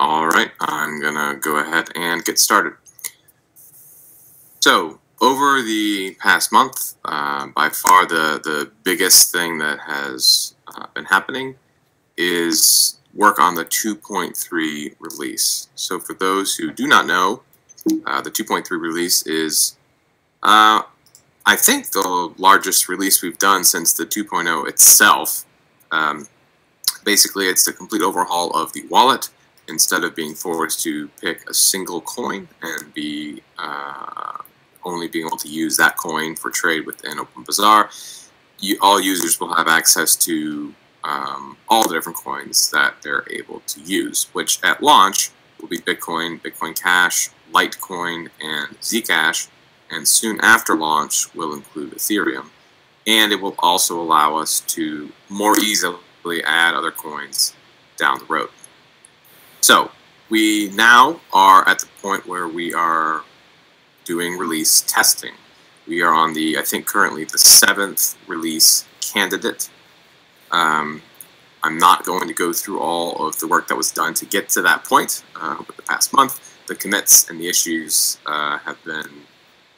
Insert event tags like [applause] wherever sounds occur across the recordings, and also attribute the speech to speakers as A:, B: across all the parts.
A: All right, I'm gonna go ahead and get started. So, over the past month, uh, by far the, the biggest thing that has uh, been happening is work on the 2.3 release. So, for those who do not know, uh, the 2.3 release is, uh, I think, the largest release we've done since the 2.0 itself. Um, basically, it's the complete overhaul of the wallet instead of being forced to pick a single coin and be uh, only being able to use that coin for trade within OpenBazaar, you, all users will have access to um, all the different coins that they're able to use, which at launch will be Bitcoin, Bitcoin Cash, Litecoin, and Zcash, and soon after launch will include Ethereum. And it will also allow us to more easily add other coins down the road. So we now are at the point where we are doing release testing. We are on the, I think currently the seventh release candidate. Um, I'm not going to go through all of the work that was done to get to that point uh, over the past month. The commits and the issues uh, have been,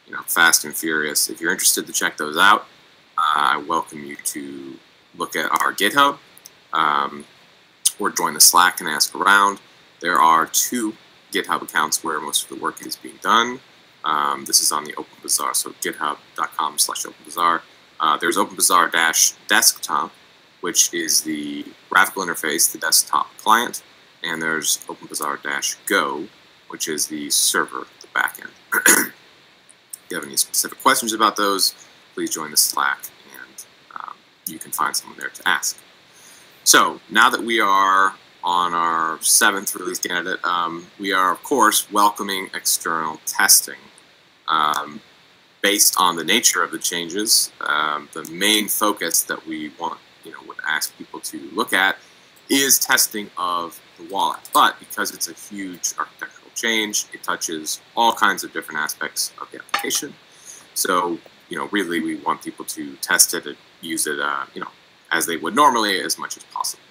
A: you know, fast and furious. If you're interested to check those out, uh, I welcome you to look at our GitHub um, or join the Slack and ask around. There are two GitHub accounts where most of the work is being done. Um, this is on the OpenBazaar, so github.com slash OpenBazaar. Uh, there's OpenBazaar-desktop, which is the graphical interface, the desktop client, and there's OpenBazaar-go, which is the server, the backend. [clears throat] if you have any specific questions about those, please join the Slack, and um, you can find someone there to ask. So now that we are on our seventh release candidate, um, we are, of course, welcoming external testing. Um, based on the nature of the changes, um, the main focus that we want, you know, would ask people to look at is testing of the wallet. But because it's a huge architectural change, it touches all kinds of different aspects of the application. So, you know, really we want people to test it and use it, uh, you know, as they would normally as much as possible.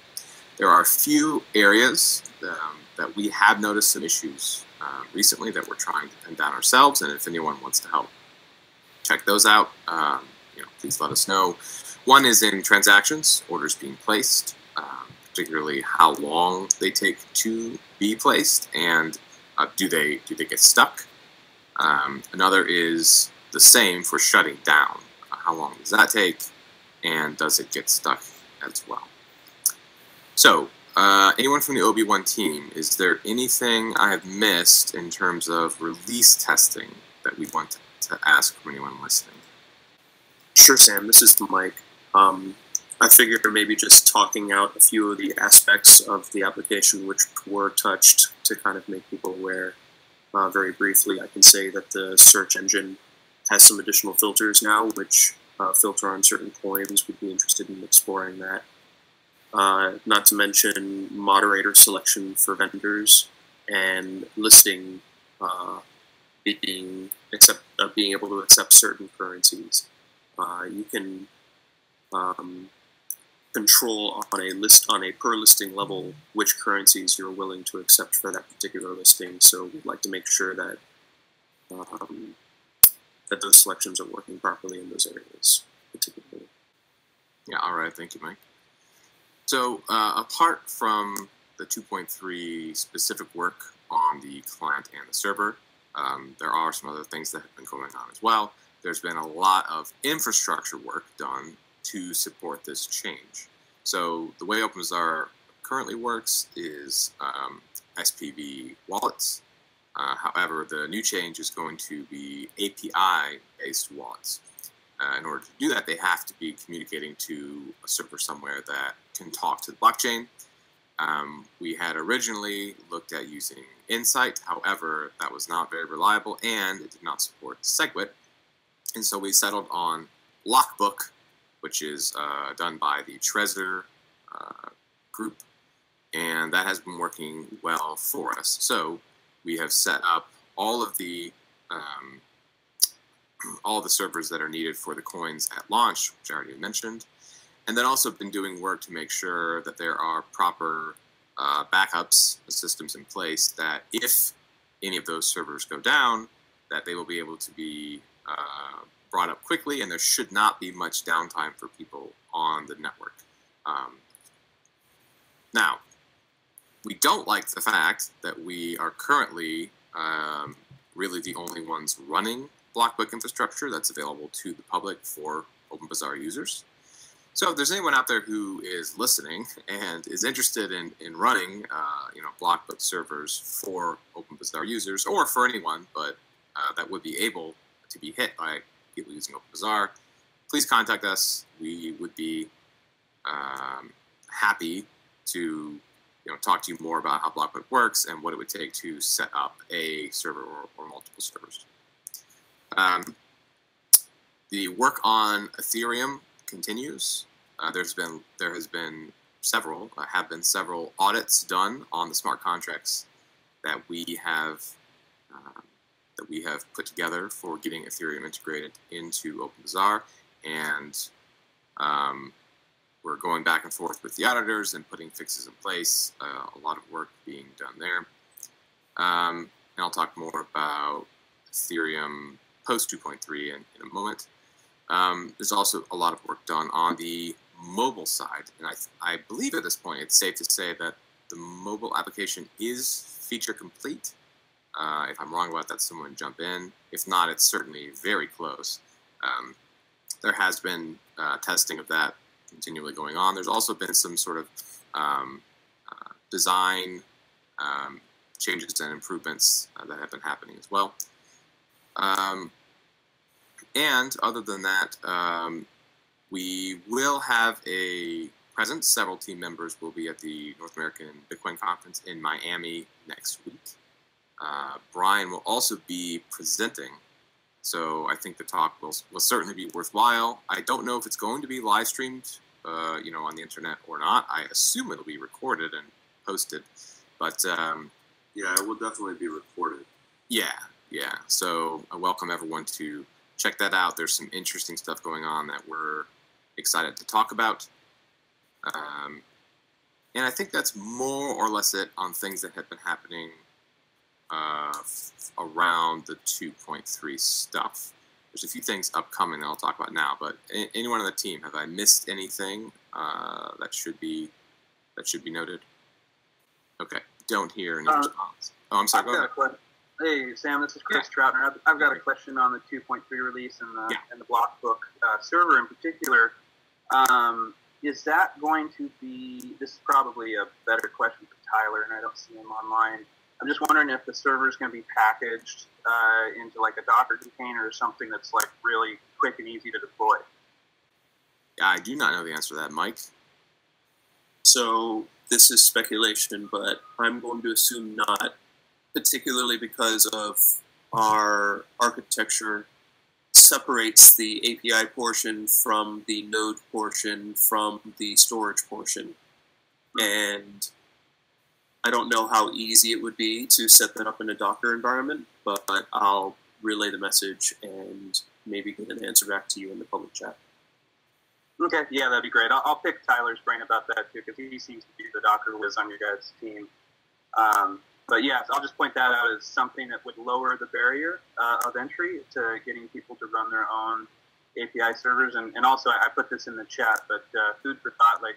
A: There are a few areas um, that we have noticed some issues uh, recently that we're trying to pin down ourselves, and if anyone wants to help check those out, um, you know, please let us know. One is in transactions, orders being placed, um, particularly how long they take to be placed, and uh, do they do they get stuck? Um, another is the same for shutting down. How long does that take, and does it get stuck as well? So, uh, anyone from the OB1 team, is there anything I have missed in terms of release testing that we want to ask from anyone listening?
B: Sure, Sam. This is Mike. Um, I figured maybe just talking out a few of the aspects of the application which were touched to kind of make people aware. Uh, very briefly, I can say that the search engine has some additional filters now, which uh, filter on certain coins. We'd be interested in exploring that. Uh, not to mention moderator selection for vendors and listing uh, being accept uh, being able to accept certain currencies. Uh, you can um, control on a list on a per listing level which currencies you're willing to accept for that particular listing. So we'd like to make sure that um, that those selections are working properly in those areas, particularly.
A: Yeah. All right. Thank you, Mike. So uh, apart from the 2.3 specific work on the client and the server, um, there are some other things that have been going on as well. There's been a lot of infrastructure work done to support this change. So the way OpenBazaar currently works is um, SPV wallets. Uh, however, the new change is going to be API-based wallets. Uh, in order to do that, they have to be communicating to a server somewhere that can talk to the blockchain. Um, we had originally looked at using Insight, however, that was not very reliable and it did not support SegWit. And so we settled on Blockbook, which is uh, done by the Trezor uh, group, and that has been working well for us. So we have set up all of the um, [clears throat] all the servers that are needed for the coins at launch, which I already mentioned, and then also been doing work to make sure that there are proper uh, backups systems in place that if any of those servers go down, that they will be able to be uh, brought up quickly, and there should not be much downtime for people on the network. Um, now, we don't like the fact that we are currently um, really the only ones running Blockbook infrastructure that's available to the public for OpenBazaar users. So if there's anyone out there who is listening and is interested in, in running, uh, you know, Blockbook servers for OpenBazaar users, or for anyone, but uh, that would be able to be hit by people using OpenBazaar, please contact us. We would be um, happy to you know, talk to you more about how Blockbook works and what it would take to set up a server or, or multiple servers. Um, the work on Ethereum continues. Uh, there's been there has been several uh, have been several audits done on the smart contracts that we have uh, that we have put together for getting Ethereum integrated into OpenBazaar, and um, we're going back and forth with the auditors and putting fixes in place. Uh, a lot of work being done there, um, and I'll talk more about Ethereum post 2.3 in, in a moment. Um, there's also a lot of work done on the mobile side, and I, I believe at this point it's safe to say that the mobile application is feature complete. Uh, if I'm wrong about that, someone jump in. If not, it's certainly very close. Um, there has been uh, testing of that continually going on. There's also been some sort of um, uh, design um, changes and improvements uh, that have been happening as well. And other than that, um, we will have a presence. Several team members will be at the North American Bitcoin Conference in Miami next week. Uh, Brian will also be presenting, so I think the talk will, will certainly be worthwhile. I don't know if it's going to be live streamed, uh, you know, on the internet or not. I assume it'll be recorded and posted, but um,
C: yeah, it will definitely be recorded.
A: Yeah, yeah. So I welcome everyone to check that out. There's some interesting stuff going on that we're excited to talk about. Um, and I think that's more or less it on things that have been happening uh, around the 2.3 stuff. There's a few things upcoming that I'll talk about now, but anyone on the team, have I missed anything uh, that should be that should be noted? Okay, don't hear any uh, response. Oh, I'm sorry.
D: Go ahead. Hey, Sam, this is Chris yeah. Troutner. I've, I've, got a question on the 2.3 release and the, yeah. and the Blockbook uh, server in particular. Um, is that going to be, this is probably a better question for Tyler, and I don't see him online. I'm just wondering if the server is going to be packaged uh, into like a Docker container or something that's like really quick and easy to deploy.
A: I do not know the answer to that, Mike.
B: So this is speculation, but I'm going to assume not particularly because of our architecture separates the API portion from the node portion from the storage portion. And I don't know how easy it would be to set that up in a Docker environment, but I'll relay the message and maybe get an answer back to you in the public chat.
D: Okay, yeah, that'd be great. I'll, I'll pick Tyler's brain about that too, because he seems to be the Docker whiz on your guys' team. Um, but yes, I'll just point that out as something that would lower the barrier uh, of entry to getting people to run their own API servers. And, and also, I put this in the chat, but uh, food for thought, like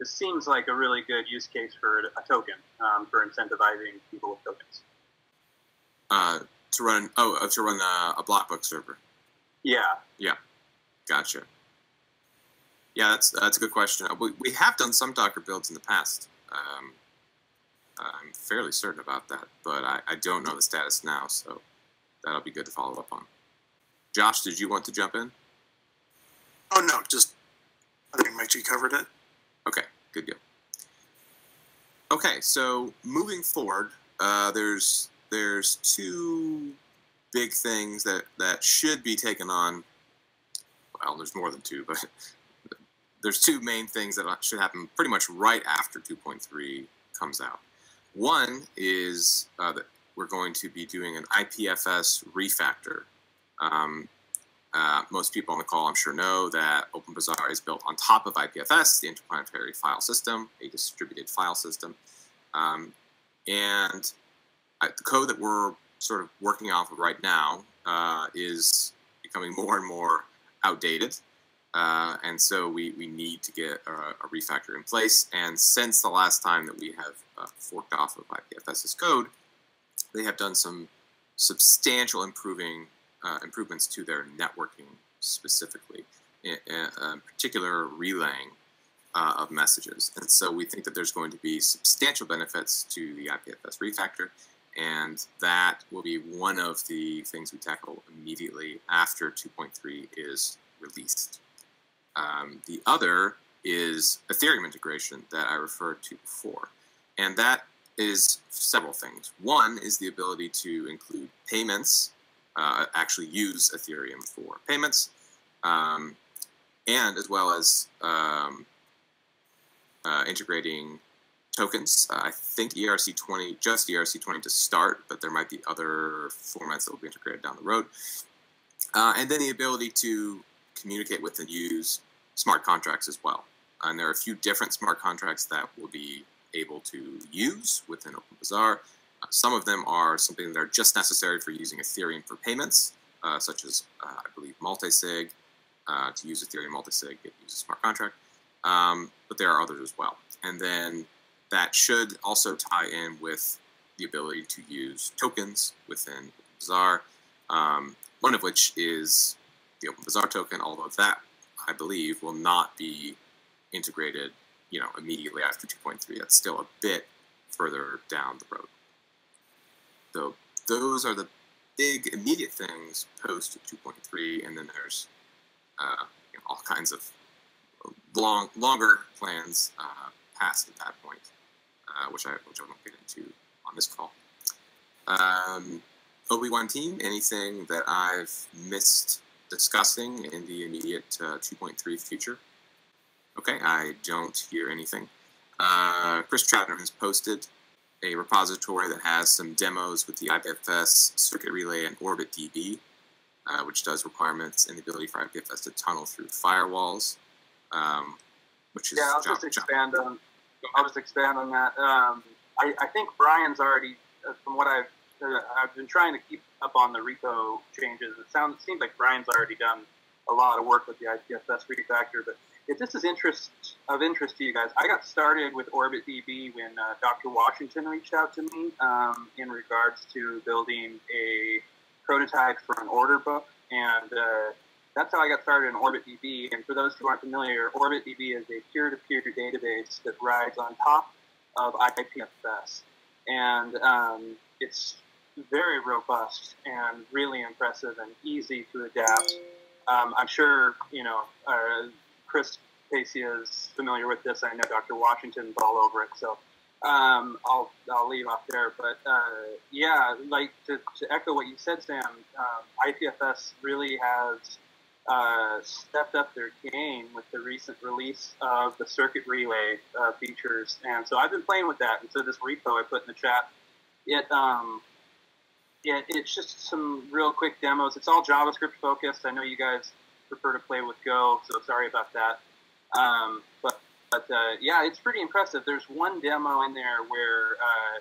D: this seems like a really good use case for a token um, for incentivizing people with tokens.
A: Uh, to run, oh, uh, to run a, a Blockbook server.
D: Yeah.
A: Yeah. Gotcha. Yeah, that's that's a good question. We, we have done some Docker builds in the past. Um, I'm fairly certain about that, but I, I don't know the status now, so that'll be good to follow up on. Josh, did you want to jump in?
E: Oh no, just I think G covered it.
A: Okay, good deal. Okay, so moving forward, uh, there's there's two big things that that should be taken on. Well, there's more than two, but [laughs] there's two main things that should happen pretty much right after 2.3 comes out. One is uh, that we're going to be doing an IPFS refactor. Um, uh, most people on the call, I'm sure, know that OpenBazaar is built on top of IPFS, the Interplanetary File System, a distributed file system. Um, and I, the code that we're sort of working off of right now uh, is becoming more and more outdated. Uh, and so we, we need to get a, a, refactor in place. And since the last time that we have uh, forked off of IPFS's code, they have done some substantial improving uh, improvements to their networking specifically, in, in particular relaying uh, of messages. And so we think that there's going to be substantial benefits to the IPFS refactor, and that will be one of the things we tackle immediately after 2.3 is released. Um, the other is Ethereum integration that I referred to before, and that is several things. One is the ability to include payments, uh, actually use Ethereum for payments, um, and as well as um, uh, integrating tokens. Uh, I think ERC20, just ERC20 to start, but there might be other formats that will be integrated down the road. Uh, and then the ability to communicate with and use smart contracts as well. And there are a few different smart contracts that we'll be able to use within OpenBazaar. Uh, some of them are something that are just necessary for using Ethereum for payments, uh, such as, uh, I believe, multisig. Uh, to use Ethereum multisig, it uses smart contract. Um, but there are others as well. And then that should also tie in with the ability to use tokens within Bazaar, um, one of which is the OpenBazaar token, although that, I believe, will not be integrated you know, immediately after 2.3. That's still a bit further down the road. So those are the big immediate things post 2.3, and then there's uh, you know, all kinds of long, longer plans uh, past at that point, uh, which I which I won't get into on this call. Um, OB1 team, anything that I've missed discussing in the immediate uh, 2.3 future? Okay, I don't hear anything. Uh, Chris Troutner has posted a repository that has some demos with the IPFS circuit relay and OrbitDB, uh, which does requirements and the ability for IPFS to tunnel through firewalls. Um, which is
D: yeah, I'll just expand on. I'll just expand on that. Um, I, I, think Brian's already, uh, from what I've uh, I've been trying to keep up on the repo changes. It sounds it seems like Brian's already done a lot of work with the IPFS refactor, but if this is interest of interest to you guys, I got started with OrbitDB when uh, Dr. Washington reached out to me um, in regards to building a prototype for an order book, and uh, that's how I got started in OrbitDB. And for those who aren't familiar, OrbitDB is a peer-to-peer database that rides on top of IPFS, and um, it's very robust and really impressive and easy to adapt. Um, I'm sure you know. Uh, Chris Pacia is familiar with this. I know Dr. Washington's all over it, so um, I'll I'll leave off there. But uh, yeah, like to, to, echo what you said, Sam, um, IPFS really has uh, stepped up their game with the recent release of the circuit relay uh, features, and so I've been playing with that. And so this repo I put in the chat, it um, yeah, it's just some real quick demos. It's all JavaScript focused. I know you guys prefer to play with Go, so sorry about that. Um, but but uh, yeah, it's pretty impressive. There's one demo in there where uh,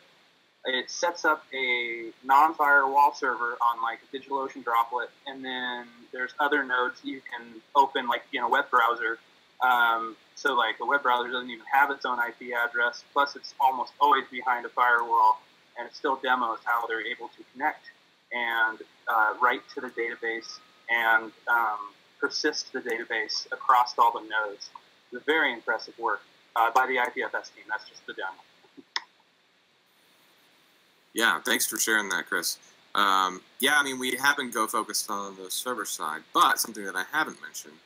D: it sets up a non-firewall server on like a DigitalOcean droplet, and then there's other nodes you can open like you know web browser. Um, so like a web browser doesn't even have its own IP address. Plus, it's almost always behind a firewall, and it still demos how they're able to connect and uh, write to the database and um, persist the database across all the nodes. It's very impressive work uh, by the IPFS team. That's just the demo.
A: Yeah, thanks for sharing that, Chris. Um, yeah, I mean, we have been Go focused on the server side, but something that I haven't mentioned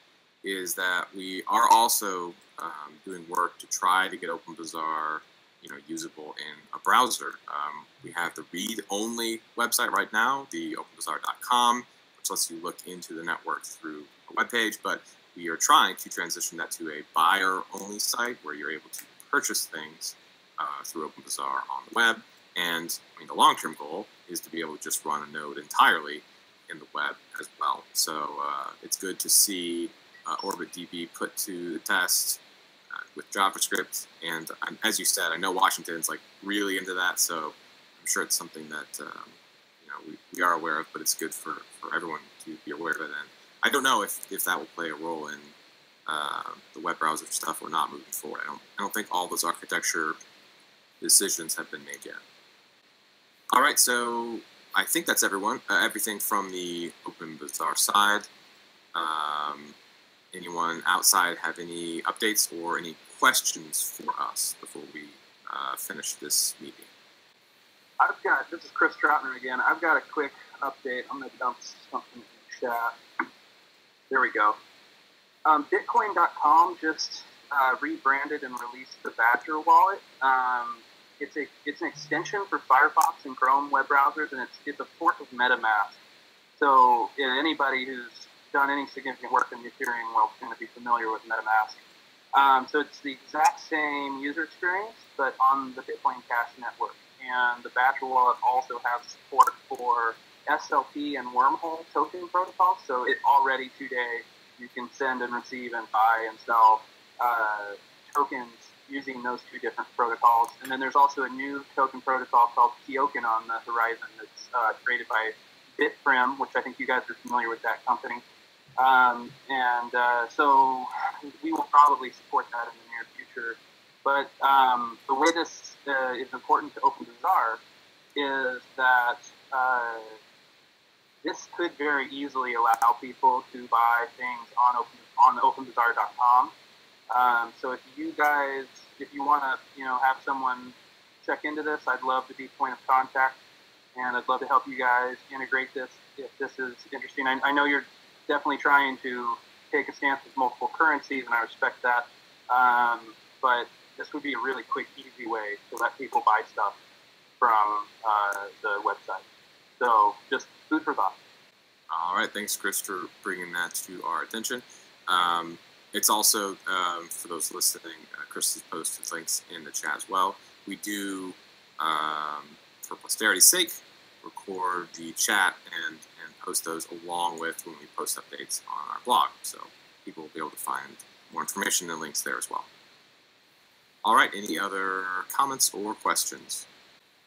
A: is that we are also um, doing work to try to get OpenBazaar, you know, usable in a browser. Um, we have the read-only website right now, the openbazaar.com, which lets you look into the network through a web page, but we are trying to transition that to a buyer-only site where you're able to purchase things uh, through OpenBazaar on the web. And I mean, the long-term goal is to be able to just run a node entirely in the web as well. So uh, it's good to see uh, OrbitDB put to the test. Uh, with JavaScript. And as you said, I know Washington's like really into that, so I'm sure it's something that um, you know we, we are aware of. But it's good for, for everyone to be aware of it. And I don't know if, if that will play a role in uh, the web browser stuff or not moving forward. I don't I don't think all those architecture decisions have been made yet. All right, so I think that's everyone. Uh, everything from the OpenBazaar side. Um, anyone outside have any updates or any questions for us before we uh, finish this meeting?
D: I've got, this is Chris Troutner again. I've got a quick update. I'm going to dump something in the chat. There we go. Um, Bitcoin.com just uh, rebranded and released the Badger wallet. Um, it's a it's an extension for Firefox and Chrome web browsers, and it's it's a fork of MetaMask. So anybody who's done any significant work in the Ethereum world is going to be familiar with MetaMask. Um, so it's the exact same user experience, but on the Bitcoin Cash network. And the Badger wallet also has support for SLP and Wormhole token protocols. So it already today you can send and receive and buy and sell uh, tokens using those two different protocols. And then there's also a new token protocol called Keoken on the horizon that's uh, created by Bitprim, which I think you guys are familiar with that company. Um, and uh, so we will probably support that in the near future. But um, the way this uh, is important to OpenBazaar is that uh, this could very easily allow people to buy things on open on OpenBazaar.com. Um, so if you guys, if you want to, you know, have someone check into this, I'd love to be point of contact, and I'd love to help you guys integrate this if this is interesting. I, I know you're definitely trying to take a stance with multiple currencies, and I respect that. Um, but this would be a really quick, easy way to let people buy stuff from uh, the website. So just food for thought.
A: All right, thanks, Chris, for bringing that to our attention. Um, it's also um, for those listening. Uh, Chris has posted links in the chat as well. We do, um, for posterity's sake, record the chat and and post those along with when we post updates on our blog, so people will be able to find more information and links there as well. All right, any other comments or questions?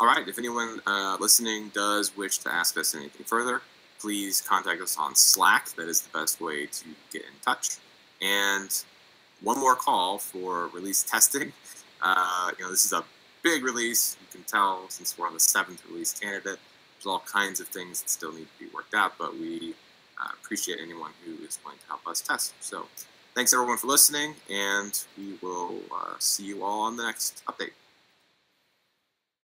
A: All right, if anyone uh, listening does wish to ask us anything further, please contact us on Slack. That is the best way to get in touch. And one more call for release testing. Uh, you know, this is a big release. You can tell since we're on the seventh release candidate. There's all kinds of things that still need to be worked out, but we uh, appreciate anyone who is willing to help us test. So, thanks everyone for listening, and we will uh, see you all on the next update.